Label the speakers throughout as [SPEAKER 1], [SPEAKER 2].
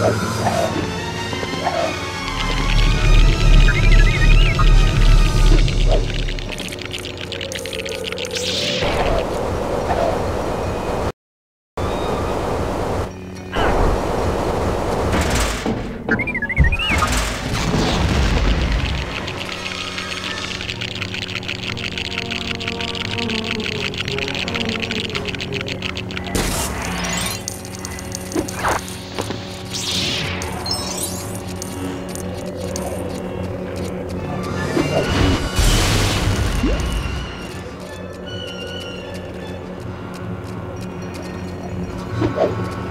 [SPEAKER 1] Thank Thank you.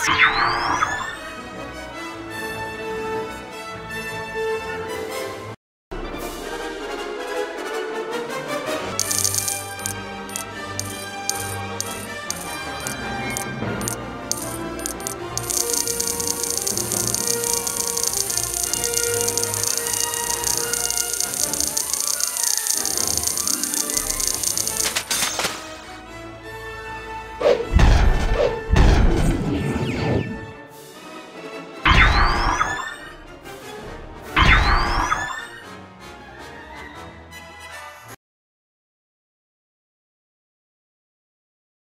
[SPEAKER 1] Thank you.